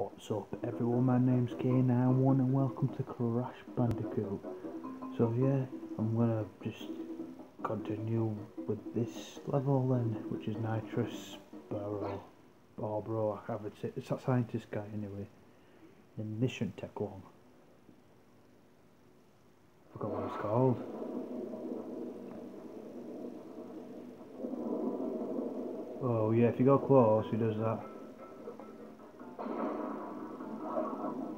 What's up everyone, my name's K91 and welcome to Crash Bandicoot. So yeah, I'm gonna just continue with this level then, which is Nitrus Brio. Oh I haven't it. It's that scientist guy anyway. And this shouldn't take long. Forgot what it's called. Oh yeah, if you go close, he does that.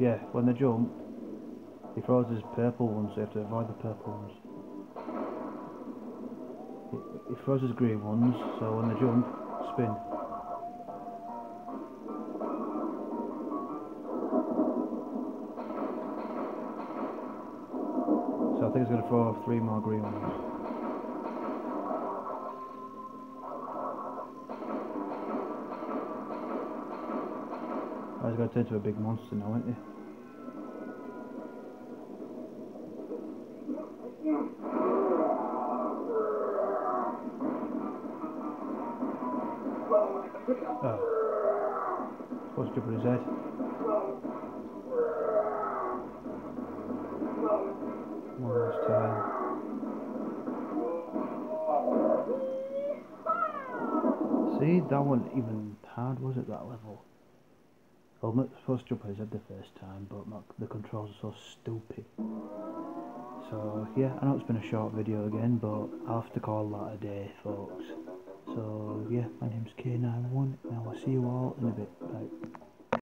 Yeah, when they jump, he throws his purple ones, so you have to avoid the purple ones. He, throws his green ones, so when they jump, spin. So I think he's going to throw three more green ones. Oh, he's going to turn into a big monster now, isn't you? Oh. Supposed to on his head. One last time. See, that wasn't even hard, was it, that level? Well, I'm supposed to jump on his the first time, but my, the controls are so stupid. So, yeah, I know it's been a short video again, but I'll have to call that a day, folks. So, yeah, my name's K91, and I will see you all in a bit. Bye.